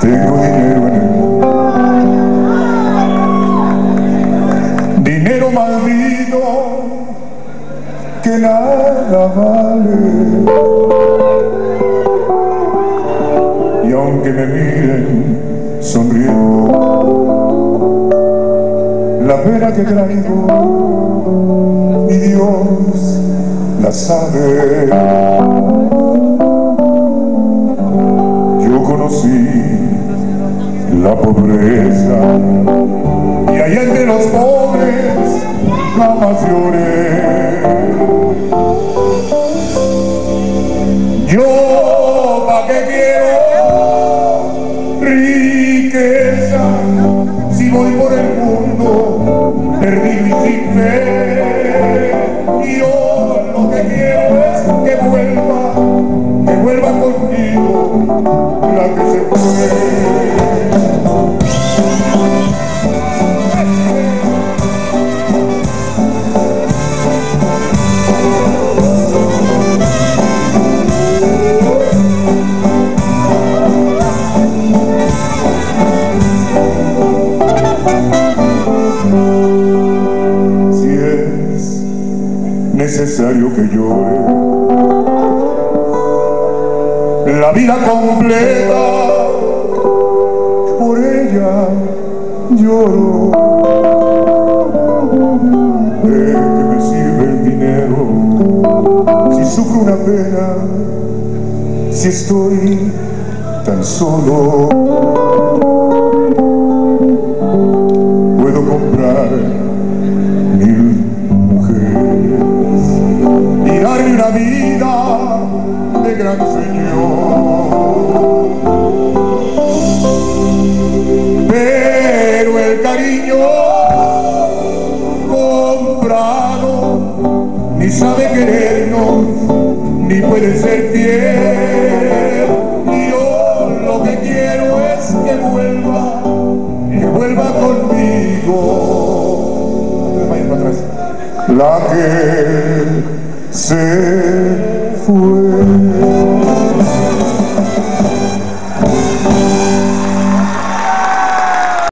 Tengo dinero en el Dinero maldito que nada vale. Y aunque me miren sonriendo, la pena que traigo, Dios la sabe. Yo conocí la pobreza y allá entre los pobres jamás lloré. Yo pa' qué quiero riqueza si voy por el mundo perdido y sin fe. Conmigo la que se fue. Necesario que llore la vida completa, por ella lloro. ¿De qué me sirve el dinero si sufro una pena, si estoy tan solo? Puedo comprar mil mujeres y darle una vida de gran señor. Ni sabe querernos, ni puede ser fiel. Yo lo que quiero es que vuelva, que vuelva conmigo. La que se fue.